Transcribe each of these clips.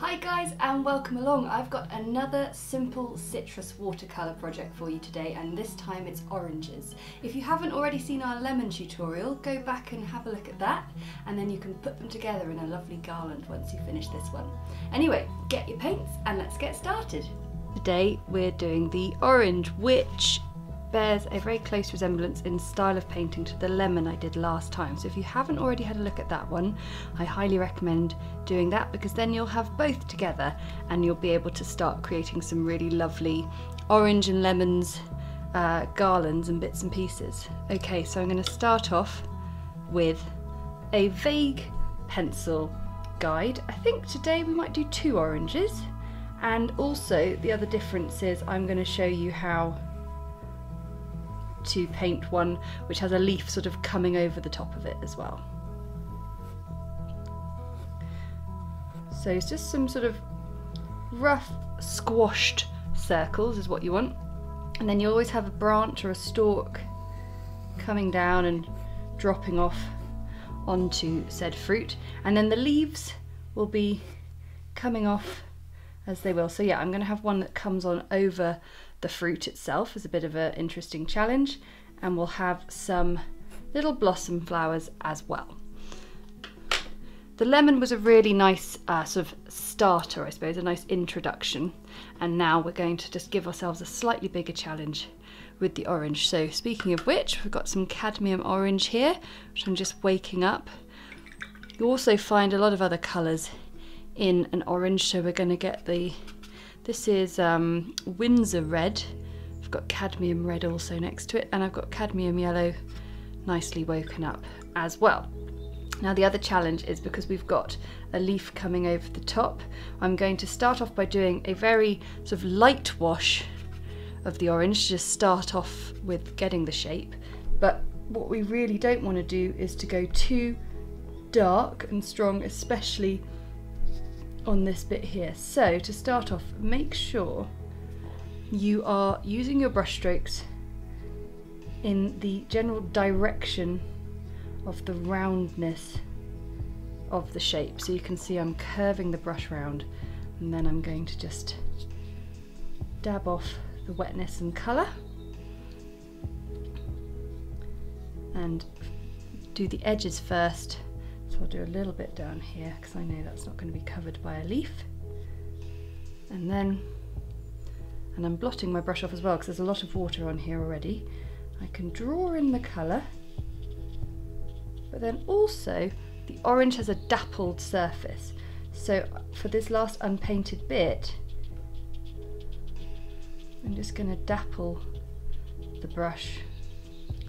Hi guys and welcome along. I've got another simple citrus watercolour project for you today and this time it's oranges. If you haven't already seen our lemon tutorial, go back and have a look at that and then you can put them together in a lovely garland once you finish this one. Anyway, get your paints and let's get started. Today we're doing the orange which bears a very close resemblance in style of painting to the lemon I did last time. So if you haven't already had a look at that one, I highly recommend doing that because then you'll have both together and you'll be able to start creating some really lovely orange and lemons uh, garlands and bits and pieces. Okay, so I'm going to start off with a vague pencil guide. I think today we might do two oranges and also the other difference is I'm going to show you how to paint one which has a leaf sort of coming over the top of it as well. So it's just some sort of rough squashed circles is what you want. And then you always have a branch or a stalk coming down and dropping off onto said fruit. And then the leaves will be coming off as they will. So yeah, I'm going to have one that comes on over the fruit itself is a bit of an interesting challenge and we'll have some little blossom flowers as well. The lemon was a really nice uh, sort of starter, I suppose, a nice introduction. And now we're going to just give ourselves a slightly bigger challenge with the orange. So speaking of which, we've got some cadmium orange here, which I'm just waking up. You also find a lot of other colours in an orange, so we're going to get the this is um, Winsor red. I've got cadmium red also next to it, and I've got cadmium yellow nicely woken up as well. Now the other challenge is because we've got a leaf coming over the top, I'm going to start off by doing a very sort of light wash of the orange, just start off with getting the shape. But what we really don't want to do is to go too dark and strong, especially on this bit here. So to start off, make sure you are using your brush strokes in the general direction of the roundness of the shape. So you can see I'm curving the brush round and then I'm going to just dab off the wetness and colour and do the edges first I'll do a little bit down here because I know that's not going to be covered by a leaf. And then, and I'm blotting my brush off as well because there's a lot of water on here already. I can draw in the colour, but then also the orange has a dappled surface. So for this last unpainted bit, I'm just going to dapple the brush,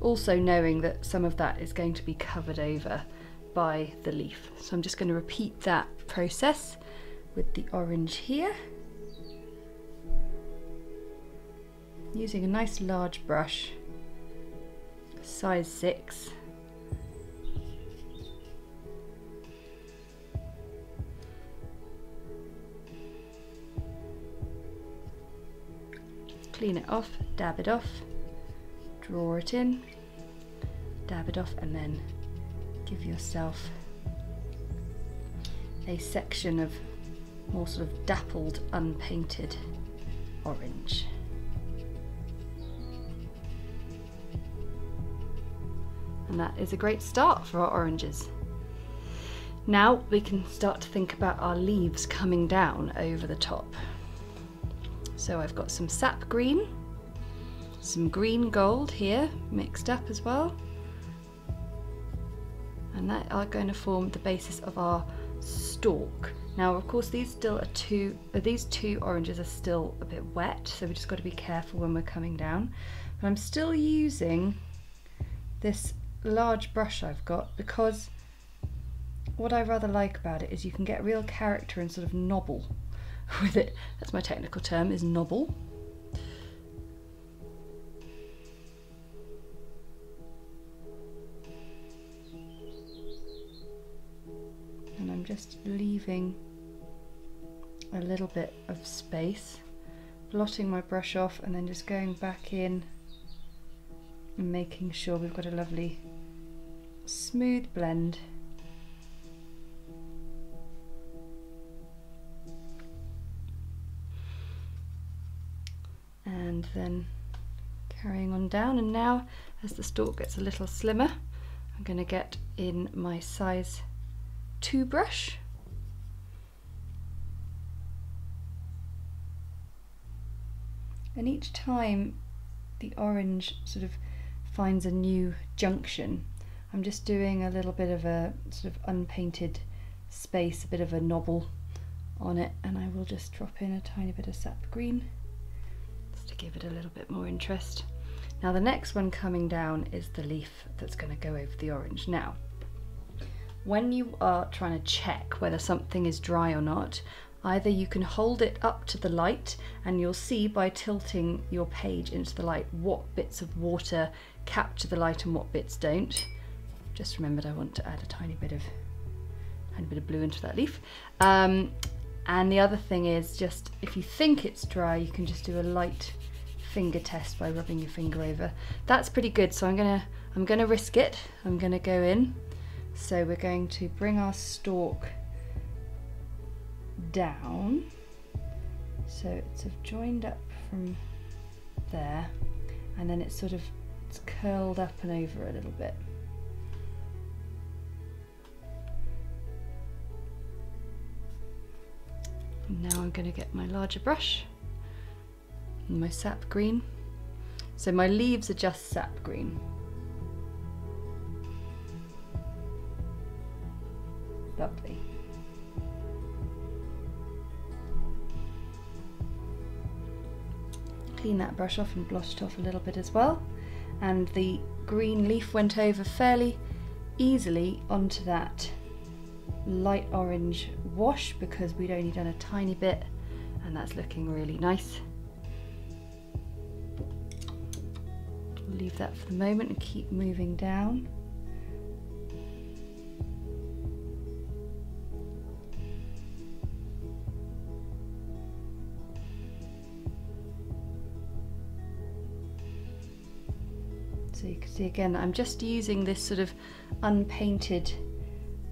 also knowing that some of that is going to be covered over by the leaf. So I'm just going to repeat that process with the orange here. Using a nice large brush, size 6. Clean it off, dab it off, draw it in, dab it off and then give yourself a section of more sort of dappled, unpainted orange. And that is a great start for our oranges. Now we can start to think about our leaves coming down over the top. So I've got some sap green, some green gold here mixed up as well, and that are going to form the basis of our stalk. Now of course these still are two, uh, these two oranges are still a bit wet so we just got to be careful when we're coming down. But I'm still using this large brush I've got because what I rather like about it is you can get real character and sort of nobble with it. That's my technical term is nobble. just leaving a little bit of space, blotting my brush off and then just going back in and making sure we've got a lovely smooth blend. And then carrying on down and now as the stalk gets a little slimmer I'm going to get in my size 2 brush and each time the orange sort of finds a new junction I'm just doing a little bit of a sort of unpainted space, a bit of a knobble on it and I will just drop in a tiny bit of sap green just to give it a little bit more interest. Now the next one coming down is the leaf that's going to go over the orange. Now when you are trying to check whether something is dry or not, either you can hold it up to the light and you'll see by tilting your page into the light what bits of water capture the light and what bits don't. Just remembered I want to add a tiny bit of tiny bit of blue into that leaf. Um, and the other thing is just if you think it's dry, you can just do a light finger test by rubbing your finger over. That's pretty good. So I'm gonna I'm gonna risk it. I'm gonna go in. So we're going to bring our stalk down. So it's joined up from there and then it's sort of it's curled up and over a little bit. And now I'm going to get my larger brush my sap green. So my leaves are just sap green. Clean that brush off and blotch it off a little bit as well. And the green leaf went over fairly easily onto that light orange wash because we'd only done a tiny bit and that's looking really nice. Leave that for the moment and keep moving down. See again, I'm just using this sort of unpainted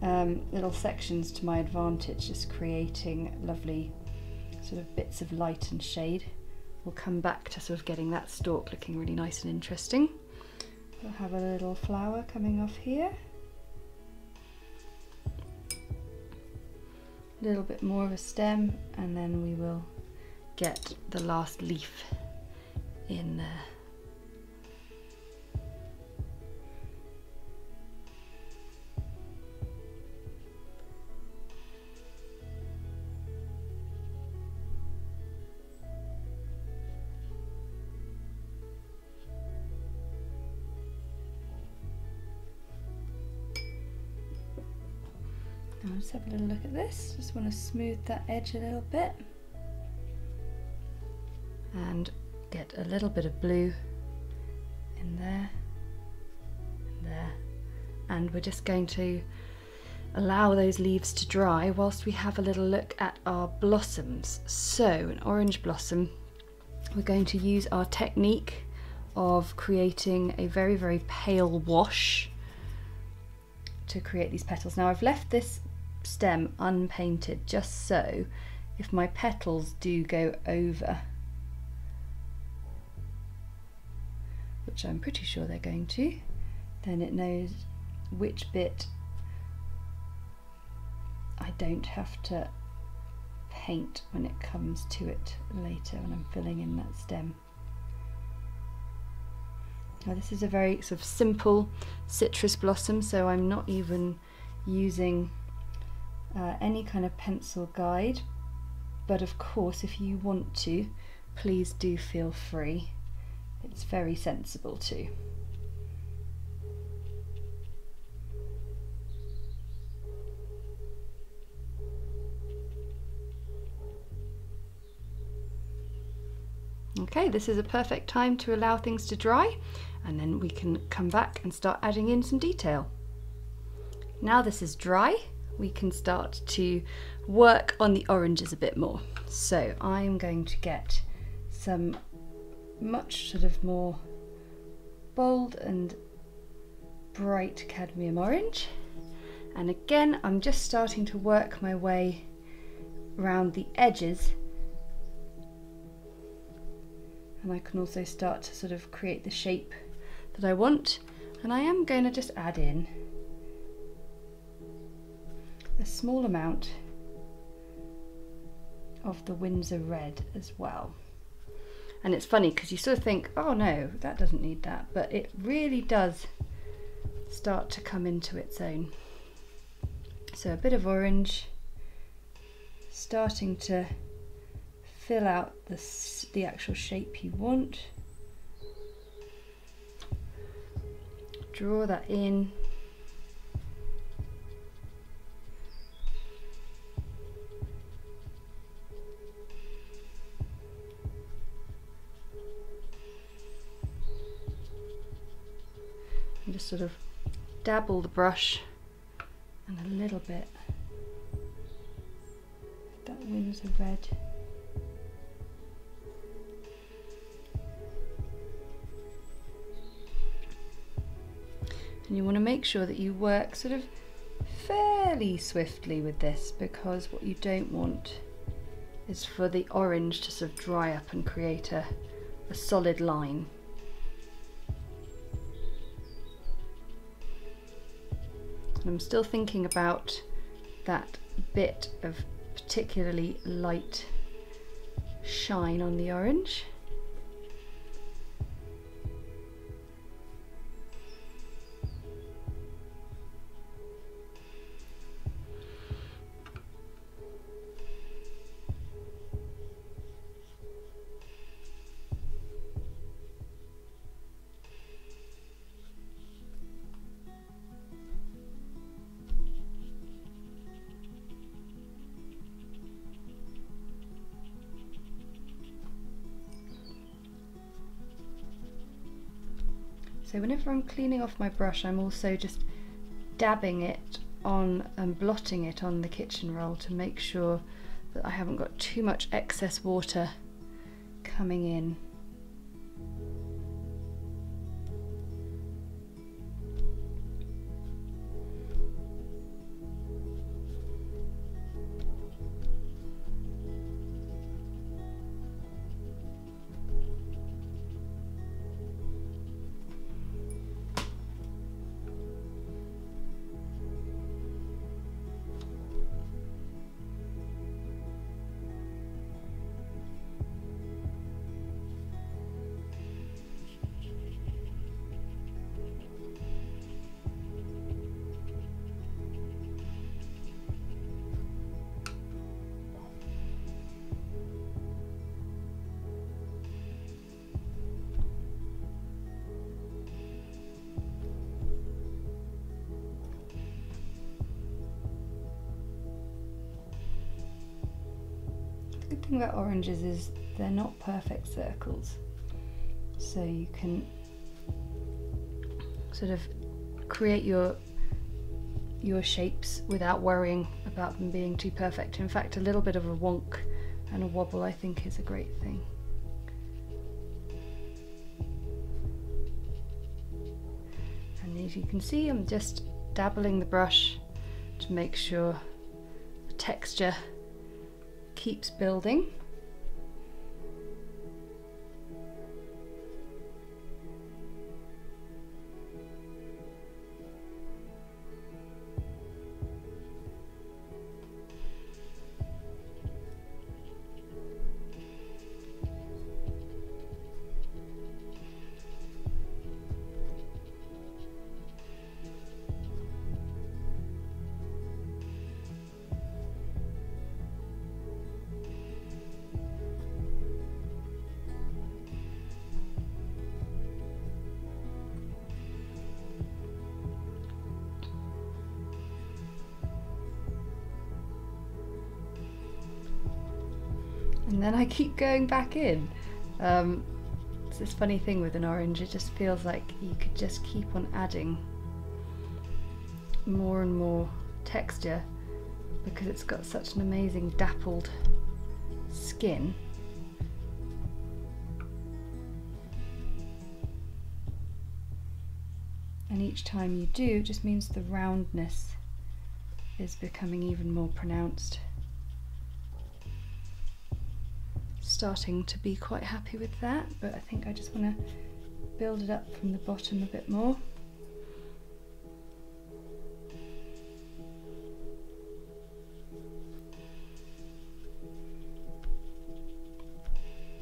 um, little sections to my advantage, just creating lovely sort of bits of light and shade. We'll come back to sort of getting that stalk looking really nice and interesting. We'll have a little flower coming off here. A little bit more of a stem and then we will get the last leaf in there. Let's have a little look at this. Just want to smooth that edge a little bit. And get a little bit of blue in there, and there. And we're just going to allow those leaves to dry whilst we have a little look at our blossoms. So an orange blossom, we're going to use our technique of creating a very, very pale wash to create these petals. Now I've left this stem unpainted just so if my petals do go over which I'm pretty sure they're going to then it knows which bit I don't have to paint when it comes to it later when I'm filling in that stem. Now this is a very sort of simple citrus blossom so I'm not even using uh, any kind of pencil guide. But of course if you want to please do feel free. It's very sensible too. Okay, this is a perfect time to allow things to dry and then we can come back and start adding in some detail. Now this is dry, we can start to work on the oranges a bit more. So I'm going to get some much sort of more bold and bright cadmium orange. And again, I'm just starting to work my way around the edges and I can also start to sort of create the shape that I want and I am going to just add in small amount of the Winsor red as well. And it's funny because you sort of think, oh no, that doesn't need that, but it really does start to come into its own. So a bit of orange, starting to fill out the, the actual shape you want. Draw that in. And just sort of dabble the brush and a little bit that Winsor red. And you want to make sure that you work sort of fairly swiftly with this because what you don't want is for the orange to sort of dry up and create a, a solid line. And I'm still thinking about that bit of particularly light shine on the orange. So whenever I'm cleaning off my brush, I'm also just dabbing it on and blotting it on the kitchen roll to make sure that I haven't got too much excess water coming in. Thing about oranges is they're not perfect circles. So you can sort of create your your shapes without worrying about them being too perfect. In fact, a little bit of a wonk and a wobble I think is a great thing. And as you can see, I'm just dabbling the brush to make sure the texture keeps building. And then I keep going back in. Um, it's this funny thing with an orange, it just feels like you could just keep on adding more and more texture because it's got such an amazing dappled skin. And each time you do, it just means the roundness is becoming even more pronounced. Starting to be quite happy with that, but I think I just want to build it up from the bottom a bit more.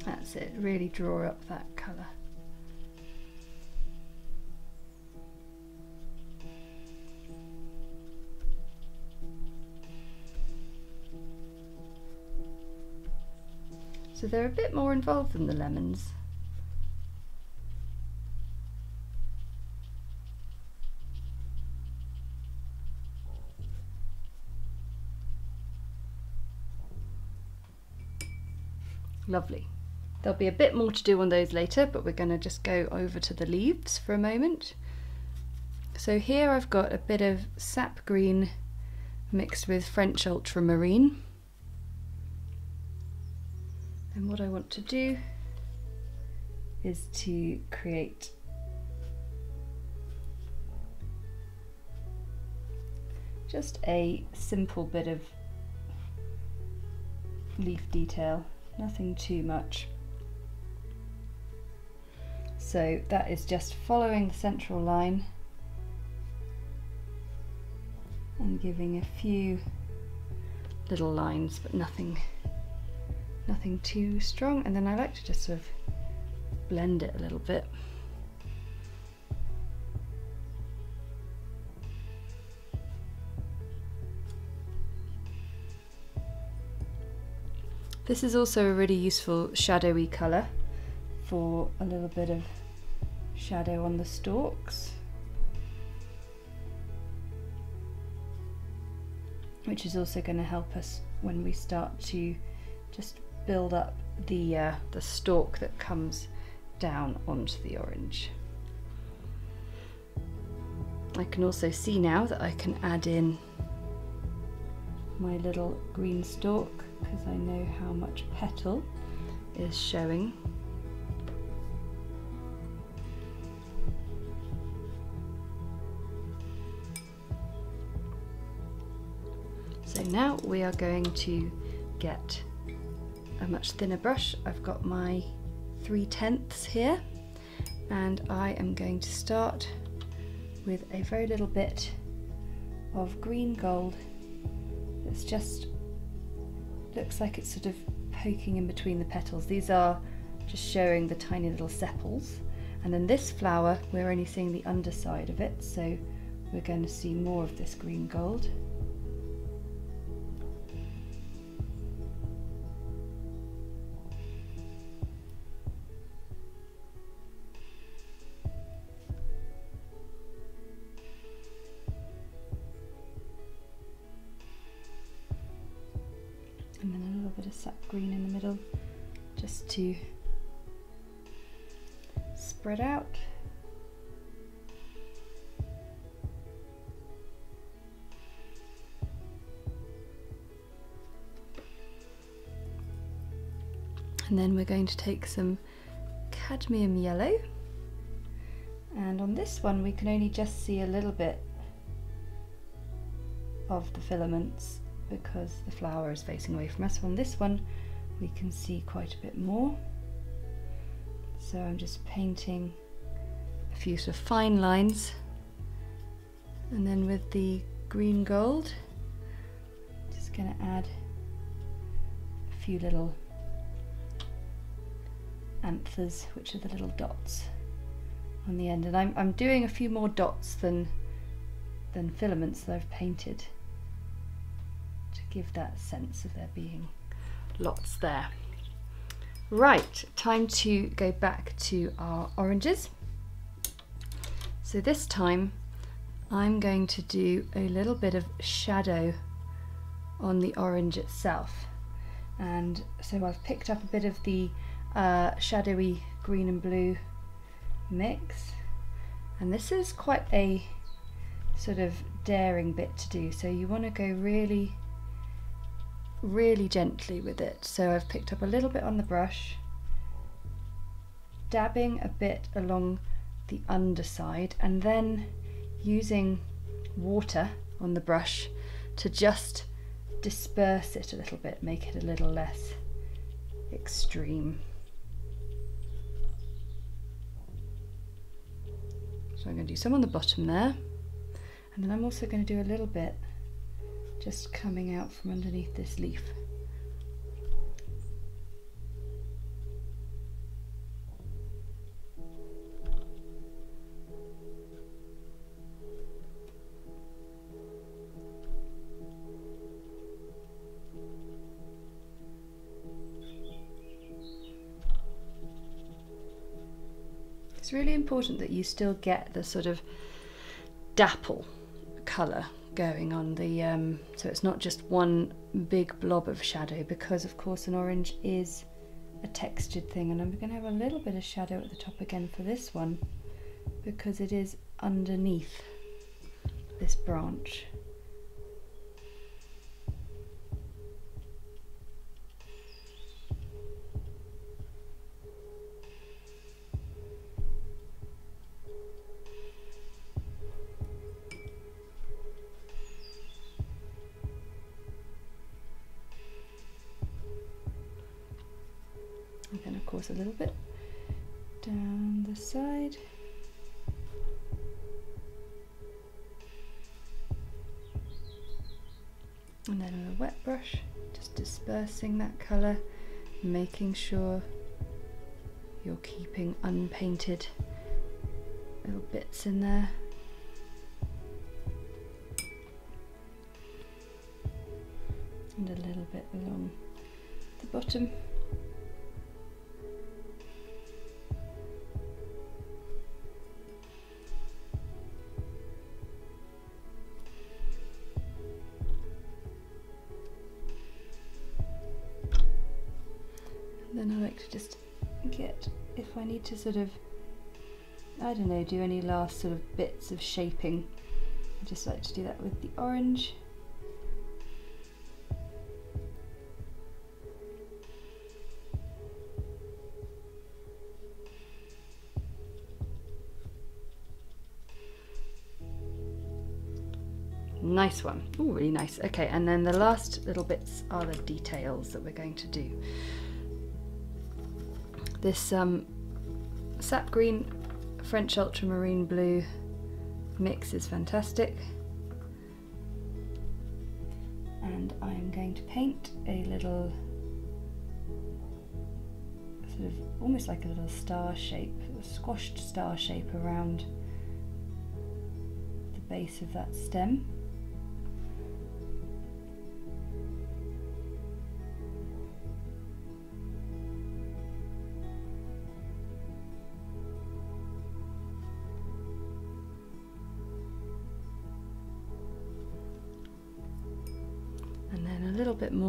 That's it, really draw up that colour. So they're a bit more involved than the lemons. Lovely. There'll be a bit more to do on those later, but we're going to just go over to the leaves for a moment. So here I've got a bit of sap green mixed with French ultramarine. And what I want to do is to create just a simple bit of leaf detail, nothing too much. So that is just following the central line and giving a few little lines, but nothing nothing too strong and then I like to just sort of blend it a little bit. This is also a really useful shadowy colour for a little bit of shadow on the stalks. Which is also going to help us when we start to just build up the, uh, the stalk that comes down onto the orange. I can also see now that I can add in my little green stalk because I know how much petal is showing. So now we are going to get a much thinner brush. I've got my 3 tenths here and I am going to start with a very little bit of green gold It's just looks like it's sort of poking in between the petals. These are just showing the tiny little sepals and then this flower we're only seeing the underside of it so we're going to see more of this green gold. To spread out. And then we're going to take some cadmium yellow and on this one we can only just see a little bit of the filaments because the flower is facing away from us. On this one we can see quite a bit more. So I'm just painting a few sort of fine lines and then with the green gold just going to add a few little anthers which are the little dots on the end and I'm, I'm doing a few more dots than than filaments that I've painted to give that sense of there being lots there. Right, time to go back to our oranges. So this time I'm going to do a little bit of shadow on the orange itself. And so I've picked up a bit of the uh, shadowy green and blue mix. And this is quite a sort of daring bit to do. So you want to go really really gently with it. So I've picked up a little bit on the brush, dabbing a bit along the underside and then using water on the brush to just disperse it a little bit, make it a little less extreme. So I'm going to do some on the bottom there. And then I'm also going to do a little bit just coming out from underneath this leaf. It's really important that you still get the sort of dapple colour going on the um, so it's not just one big blob of shadow because of course an orange is a textured thing and I'm going to have a little bit of shadow at the top again for this one because it is underneath this branch. A little bit down the side. And then with a wet brush just dispersing that colour making sure you're keeping unpainted little bits in there. And a little bit along the bottom to sort of, I don't know, do any last sort of bits of shaping, I just like to do that with the orange. Nice one. Oh, really nice. Okay, and then the last little bits are the details that we're going to do. This um, sap green French ultramarine blue mix is fantastic. And I'm going to paint a little sort of almost like a little star shape, a squashed star shape around the base of that stem.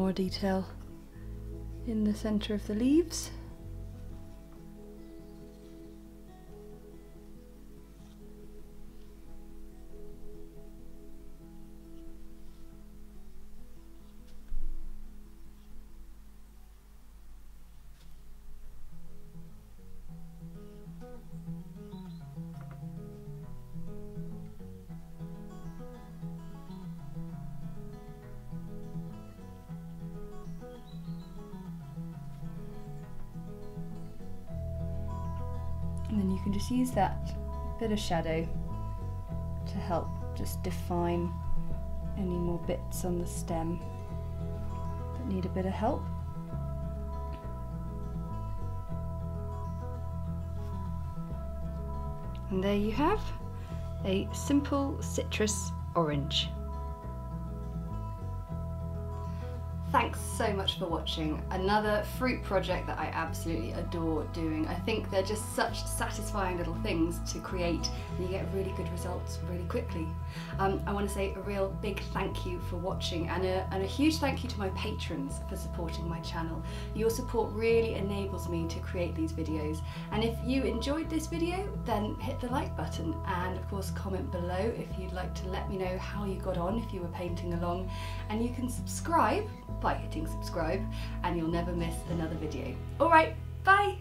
More detail in the center of the leaves. Use that bit of shadow to help just define any more bits on the stem that need a bit of help. And there you have a simple citrus orange. Thanks so much for watching. Another fruit project that I absolutely adore doing. I think they're just such satisfying little things to create and you get really good results really quickly. Um, I want to say a real big thank you for watching and a, and a huge thank you to my patrons for supporting my channel. Your support really enables me to create these videos and if you enjoyed this video then hit the like button and of course comment below if you'd like to let me know how you got on if you were painting along and you can subscribe by hitting subscribe and you'll never miss another video. Alright, bye!